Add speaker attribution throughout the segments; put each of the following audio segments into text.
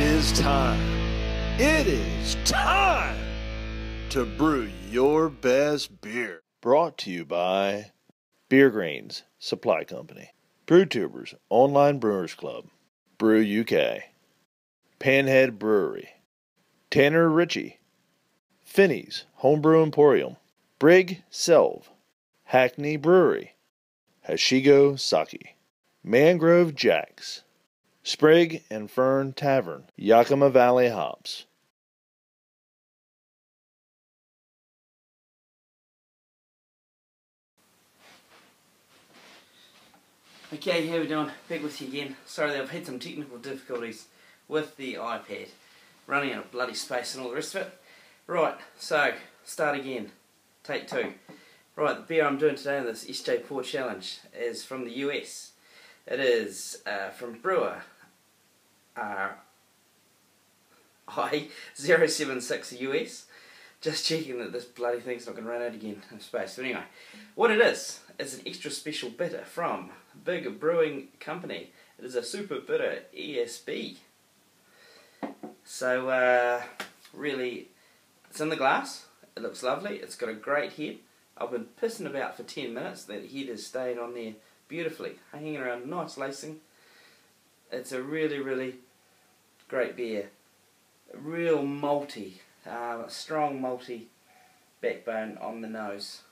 Speaker 1: It is time. It is time to brew your best beer. Brought to you by Beer Greens Supply Company, Brew Tubers Online Brewers Club, Brew UK, Panhead Brewery, Tanner Ritchie, Finney's Homebrew Emporium, Brygselv, Hackney Brewery, Hashigo Zake, Mangrove Jacks, Sprig and Fern Tavern, Yakima Valley Hops.
Speaker 2: Okay, how we doing? Back with you again. Sorry that I've had some technical difficulties with the iPad. Running out of bloody space and all the rest of it. Right, so, start again. Take two. Right, the beer I'm doing today in this SJ Pour Challenge is from the US. It is uh, from Brewer uh, I076 US. Just checking that this bloody thing's not going to run out again in space. But anyway, what it is, is an extra special bitter from Big Brewing Company. It is a super bitter ESB. So, uh, really, it's in the glass. It looks lovely. It's got a great head. I've been pissing about for 10 minutes. That head has stayed on there beautifully. Hanging around, nice lacing. It's a really, really great beer. Real malty, uh, strong malty backbone on the nose.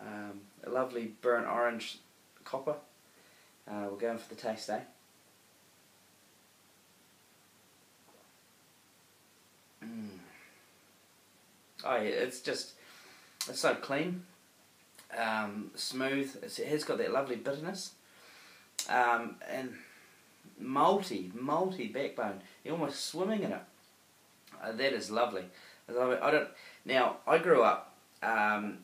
Speaker 2: Um, a lovely burnt orange copper. Uh, we're going for the taste, eh? Mm. Oh yeah, it's just it's so clean, um, smooth. It's, it has got that lovely bitterness, um, and malty, multi backbone. You're almost swimming in it. Uh, that is lovely. I don't. Now I grew up um,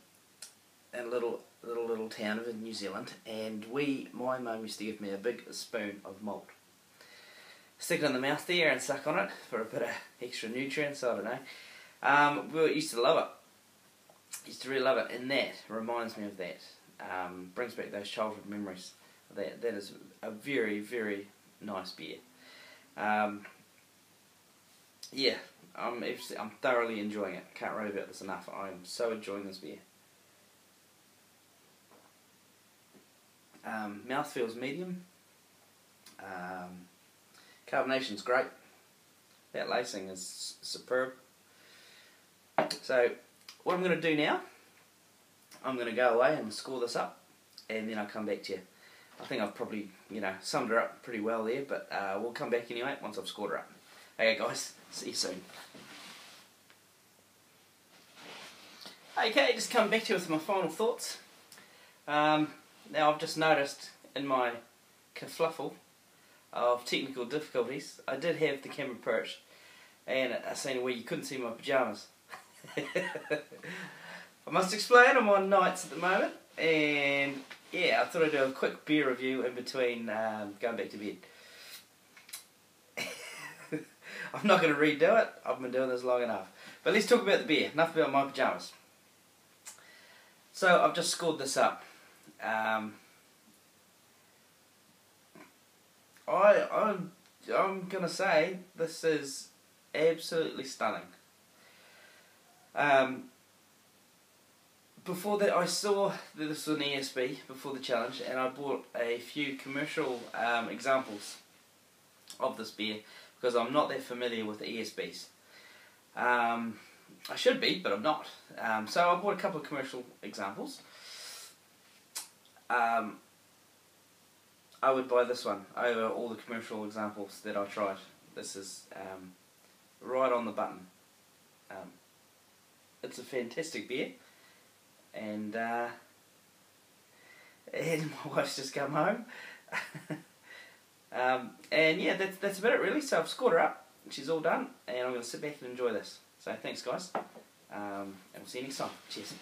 Speaker 2: in a little little little town in New Zealand, and we my mum used to give me a big spoon of malt. Stick it in the mouth there and suck on it for a bit of extra nutrients. I don't know. Um, we used to love it. Used to really love it, and that reminds me of that. Um, brings back those childhood memories. That that is a very very nice beer. Um, yeah, I'm I'm thoroughly enjoying it. Can't rave about this enough. I'm so enjoying this beer. Um, mouth feels medium. Um, carbonation's great. That lacing is superb. So, what I'm going to do now, I'm going to go away and score this up, and then I'll come back to you. I think I've probably, you know, summed her up pretty well there, but uh, we'll come back anyway once I've scored her up. Okay, guys, see you soon. Okay, just come back to you with my final thoughts. Um, now, I've just noticed in my kerfluffle of technical difficulties, I did have the camera perched and a scene where you couldn't see my pyjamas. I must explain, I'm on nights at the moment, and yeah, I thought I'd do a quick beer review in between um, going back to bed. I'm not going to redo it, I've been doing this long enough. But let's talk about the beer, enough about my pyjamas. So I've just scored this up. Um, I I'm I'm gonna say this is absolutely stunning. Um, before that, I saw that this was an ESB before the challenge, and I bought a few commercial um, examples of this beer because I'm not that familiar with ESBs. Um, I should be, but I'm not. Um, so I bought a couple of commercial examples. Um, I would buy this one over all the commercial examples that I tried. This is um, right on the button. Um, it's a fantastic beer, and uh, and my wife's just come home. um, and yeah, that's that's about it really. So I've scored her up. She's all done, and I'm going to sit back and enjoy this. So thanks, guys, um, and we'll see you next time. Cheers.